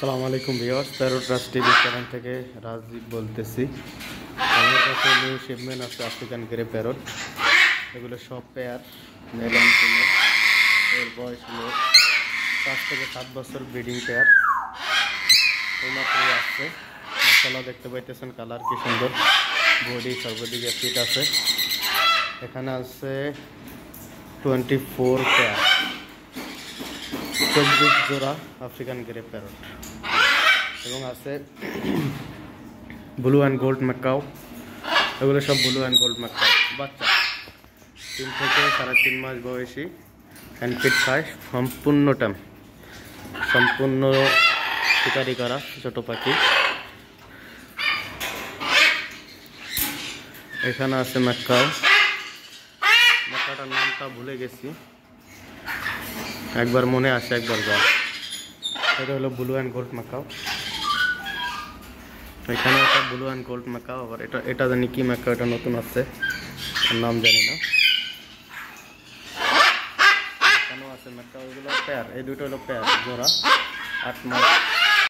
সালাম আলাইকুম viewers parrot Raj TV channel থেকে রাজদীপ বলতেছি। আমার কাছে নিউ শিপমেন্ট আছে আফ্রিকান গ্রে প্যারোট এগুলো সব পেয়ার মেল অ্যান্ড ফিমেল এর বয়স হলো পাঁচ থেকে সাত বছর ব্রিডিং পেয়ার আসছে। মশলা দেখতে পাইতেছেন কালার কি সুন্দর। বডি সর্বদিকে ফিট আছে। এখানে আছে টোয়েন্টি ফোর পেয়ার চব্বিশ জোড়া আফ্রিকান গ্রে প্যারট এবং আছে ব্লু অ্যান্ড গোল্ড ম্যাকাও। এগুলো সব ব্লু অ্যান্ড গোল্ড ম্যাকাও। বাচ্চা। তিন থেকে সাড়ে তিন মাস বয়সী। হ্যান্ড ফিট খায় সম্পূর্ণ টাইম সম্পূর্ণ শিকারি করা ছোটো পাখি। এখানে আছে ম্যাকাও। ম্যাকাটার নামটা ভুলে গেছি। একবার মনে আসে, একবার যায় এটা হলো ব্লু অ্যান্ড গোল্ড মাকাও এখানে একটা ব্লু অ্যান্ড গোল্ড মাকাও আবার এটা এটা জানি কি মাকাও এটা নতুন আছে নাম জানি না। এখানেও আছে মেকা ওইগুলো পেয়ার এই দুটো হলো পেয়ার জোড়া। আট মাস